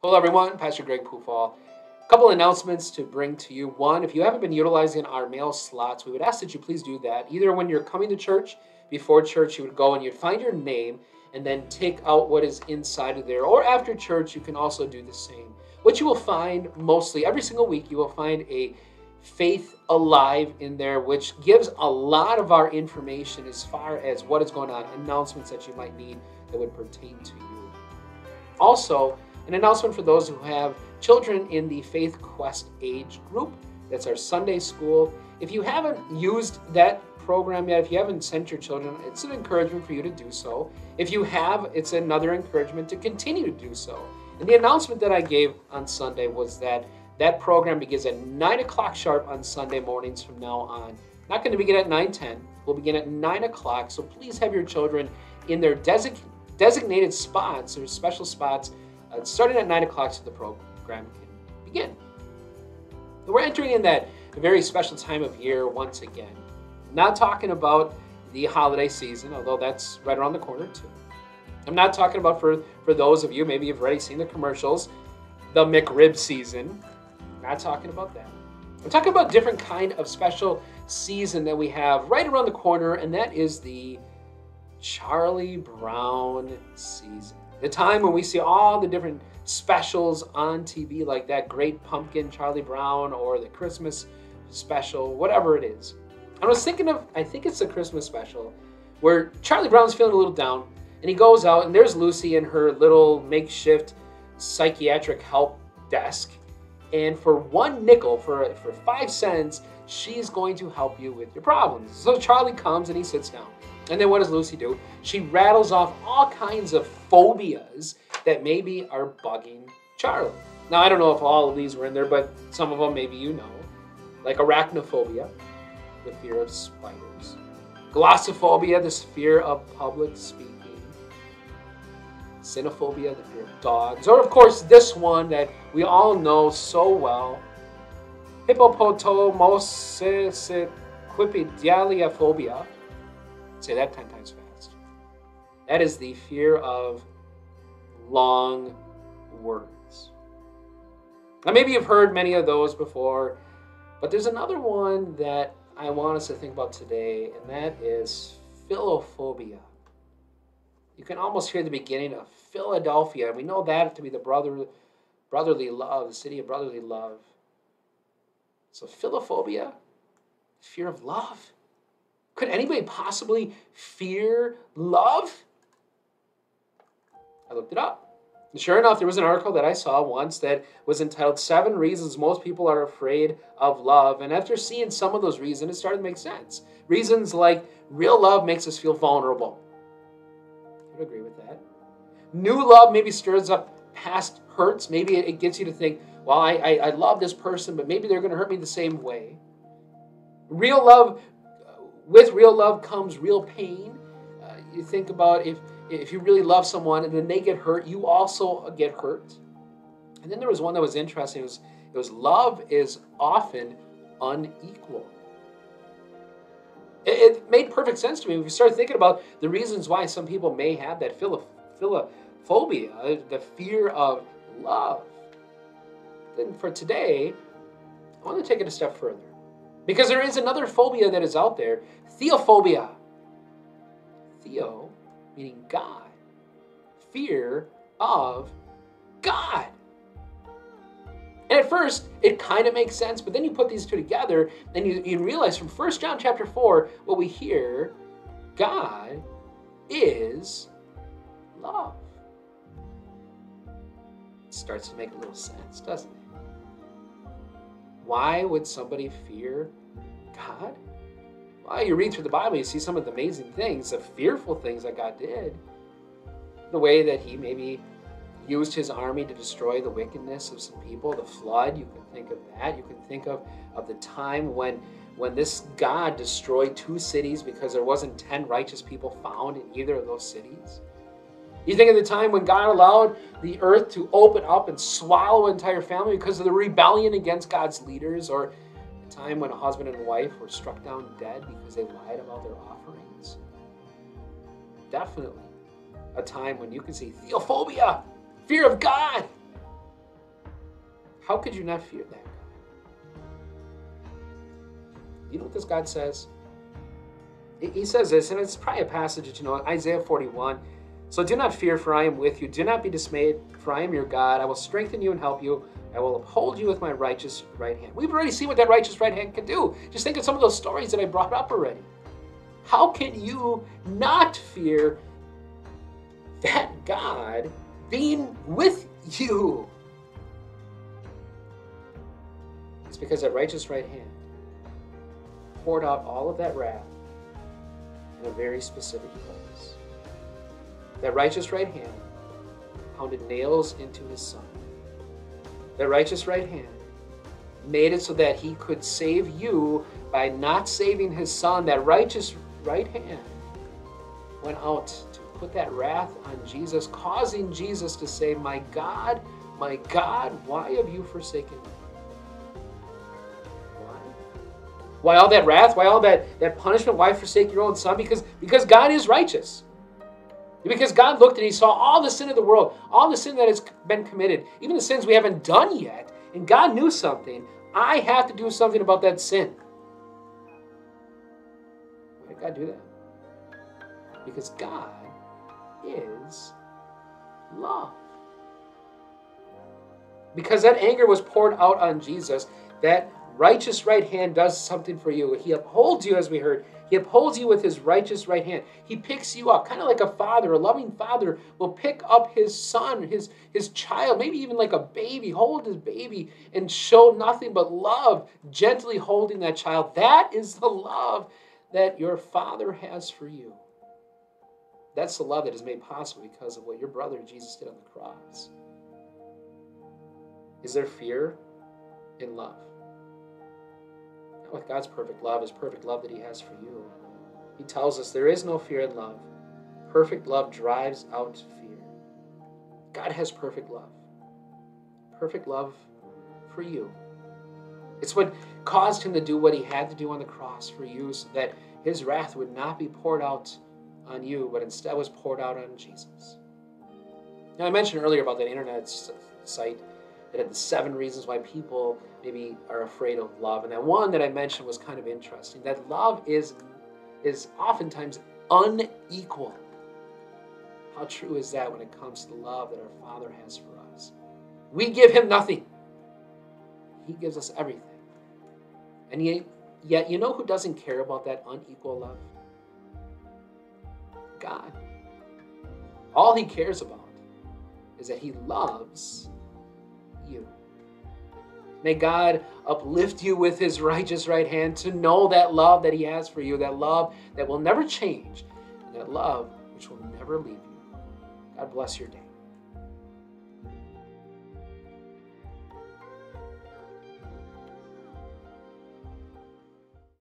Hello, everyone. Pastor Greg Pufall. A couple announcements to bring to you. One, if you haven't been utilizing our mail slots, we would ask that you please do that. Either when you're coming to church, before church, you would go and you'd find your name and then take out what is inside of there. Or after church, you can also do the same. What you will find mostly every single week, you will find a Faith Alive in there, which gives a lot of our information as far as what is going on, announcements that you might need that would pertain to you. Also, an announcement for those who have children in the Faith Quest age group. That's our Sunday school. If you haven't used that program yet, if you haven't sent your children, it's an encouragement for you to do so. If you have, it's another encouragement to continue to do so. And the announcement that I gave on Sunday was that that program begins at 9 o'clock sharp on Sunday mornings from now on. Not going to begin at 9:10. We'll begin at 9 o'clock. So please have your children in their designated spots or special spots uh, starting at 9 o'clock so the program can begin. We're entering in that very special time of year once again. Not talking about the holiday season, although that's right around the corner too. I'm not talking about for, for those of you, maybe you've already seen the commercials, the McRib season. Not talking about that. I'm talking about different kind of special season that we have right around the corner, and that is the Charlie Brown season. The time when we see all the different specials on TV, like that Great Pumpkin Charlie Brown or the Christmas special, whatever it is. I was thinking of, I think it's the Christmas special, where Charlie Brown's feeling a little down, and he goes out, and there's Lucy in her little makeshift psychiatric help desk. And for one nickel, for, for five cents, she's going to help you with your problems. So Charlie comes and he sits down. And then what does Lucy do? She rattles off all kinds of phobias that maybe are bugging Charlie. Now, I don't know if all of these were in there, but some of them maybe you know. Like arachnophobia, the fear of spiders. Glossophobia, this fear of public speaking. Cynophobia, the fear of dogs. Or, of course, this one that we all know so well. Hippopotomosicipidialiaphobia. Say that 10 times fast. That is the fear of long words. Now, maybe you've heard many of those before, but there's another one that I want us to think about today, and that is philophobia. You can almost hear the beginning of Philadelphia. We know that to be the brother, brotherly love, the city of brotherly love. So, philophobia, fear of love. Could anybody possibly fear love? I looked it up. And sure enough, there was an article that I saw once that was entitled Seven Reasons Most People Are Afraid of Love. And after seeing some of those reasons, it started to make sense. Reasons like real love makes us feel vulnerable. I would agree with that. New love maybe stirs up past hurts. Maybe it gets you to think, well, I, I, I love this person, but maybe they're going to hurt me the same way. Real love, with real love comes real pain. Uh, you think about if if you really love someone and then they get hurt, you also get hurt. And then there was one that was interesting. It was, it was love is often unequal. It, it made perfect sense to me. If you start thinking about the reasons why some people may have that philophobia, the fear of love, then for today, I want to take it a step further. Because there is another phobia that is out there theophobia. Theo meaning God. Fear of God. And at first, it kind of makes sense, but then you put these two together, and you, you realize from 1 John chapter 4, what we hear God is love. It starts to make a little sense, doesn't it? Why would somebody fear God? Well, you read through the Bible, you see some of the amazing things, the fearful things that God did. The way that He maybe used His army to destroy the wickedness of some people, the flood, you can think of that. You can think of, of the time when, when this God destroyed two cities because there wasn't 10 righteous people found in either of those cities. You think of the time when God allowed the earth to open up and swallow an entire family because of the rebellion against God's leaders, or the time when a husband and wife were struck down dead because they lied about their offerings. Definitely a time when you can see theophobia, fear of God. How could you not fear that God? You know what this God says? He says this, and it's probably a passage that you know, Isaiah 41. So do not fear, for I am with you. Do not be dismayed, for I am your God. I will strengthen you and help you. I will uphold you with my righteous right hand. We've already seen what that righteous right hand can do. Just think of some of those stories that I brought up already. How can you not fear that God being with you? It's because that righteous right hand poured out all of that wrath in a very specific place. That righteous right hand pounded nails into his son. That righteous right hand made it so that he could save you by not saving his son. That righteous right hand went out to put that wrath on Jesus, causing Jesus to say, My God, my God, why have you forsaken me? Why all that wrath? Why all that, that punishment? Why forsake your own son? Because, because God is righteous. Because God looked and He saw all the sin of the world, all the sin that has been committed, even the sins we haven't done yet. And God knew something. I have to do something about that sin. Why did God do that? Because God is love. Because that anger was poured out on Jesus, that righteous right hand does something for you. He upholds you, as we heard. He upholds you with his righteous right hand. He picks you up, kind of like a father, a loving father will pick up his son, his, his child, maybe even like a baby, hold his baby and show nothing but love, gently holding that child. That is the love that your father has for you. That's the love that is made possible because of what your brother Jesus did on the cross. Is there fear in love? With God's perfect love, His perfect love that He has for you. He tells us there is no fear in love. Perfect love drives out fear. God has perfect love. Perfect love for you. It's what caused him to do what he had to do on the cross for you so that his wrath would not be poured out on you, but instead was poured out on Jesus. Now, I mentioned earlier about that internet site that had the seven reasons why people maybe are afraid of love. And that one that I mentioned was kind of interesting that love is, is oftentimes unequal. How true is that when it comes to the love that our Father has for us? We give Him nothing, He gives us everything. And yet, yet, you know who doesn't care about that unequal love? God. All He cares about is that He loves you. May God uplift you with his righteous right hand to know that love that he has for you, that love that will never change, that love which will never leave you. God bless your day.